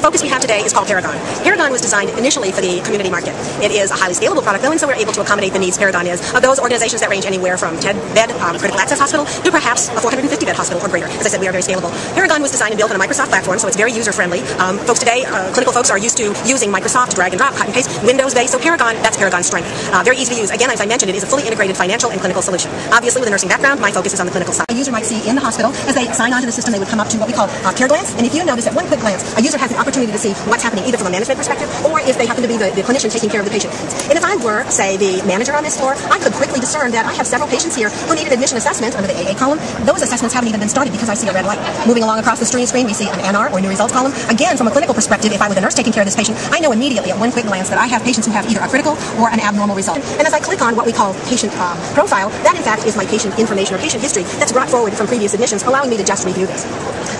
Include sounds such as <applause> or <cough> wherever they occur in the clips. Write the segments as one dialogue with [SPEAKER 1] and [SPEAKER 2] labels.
[SPEAKER 1] focus we have today is called Paragon. Paragon was designed initially for the community market. It is a highly scalable product, though, and so we're able to accommodate the needs Paragon is of those organizations that range anywhere from 10 bed um, critical access hospital to perhaps a 450 bed hospital or greater. As I said, we are very scalable. Paragon was designed and built on a Microsoft platform, so it's very user friendly. Um, folks today, uh, clinical folks are used to using Microsoft drag and drop, cut and paste, Windows based. So Paragon, that's Paragon's strength. Uh, very easy to use. Again, as I mentioned, it is a fully integrated financial and clinical solution. Obviously, with a nursing background, my focus is on the clinical side. A user might see in the hospital as they sign on to the system, they would come up to what we call uh, care glance. And if you notice at one quick glance, a user has the opportunity to see what's happening either from a management perspective or if they happen to be the, the clinician taking care of the patient. And if I were, say, the manager on this floor, I could quickly discern that I have several patients here who need an admission assessment under the AA column. Those assessments haven't even been started because I see a red light. Moving along across the screen, we see an NR or new results column. Again, from a clinical perspective, if I were the nurse taking care of this patient, I know immediately at one quick glance that I have patients who have either a critical or an abnormal result. And as I click on what we call patient um, profile, that in fact is my patient information or patient history that's brought forward from previous admissions, allowing me to just review this.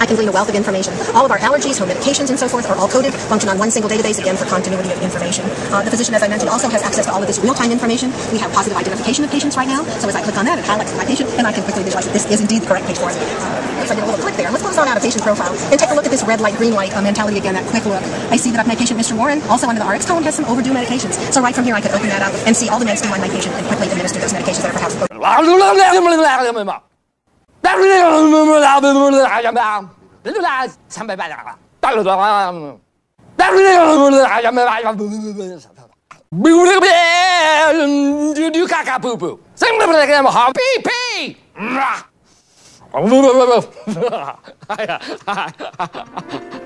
[SPEAKER 1] I can glean a wealth of information. All of our allergies, home medications, and so forth are all coded, function on one single database, again, for continuity of information. Uh, the physician, as I mentioned, also has access to all of this real-time information. We have positive identification of patients right now, so as I click on that, it highlights my patient, and I can quickly visualize that this is indeed the correct page for us. Uh, so I did a little click there. Let's close on out of patient profile and take a look at this red light, green light uh, mentality again, that quick look. I see that my patient, Mr. Warren, also under the RX column, has some overdue medications. So right from here, I could open that up and see all the meds due my patient and quickly administer those medications that are perhaps
[SPEAKER 2] <laughs> 哒哩噜啦，哒哩噜啦，哎呀妈，哒哩噜啦，三百八十八，哒哩哆哇，哒哩噜啦，哎呀妈，哎呀，嘟嘟咔咔，嘟嘟，三百八十八，哈皮皮，哎呀，哎呀，哈哈哈哈。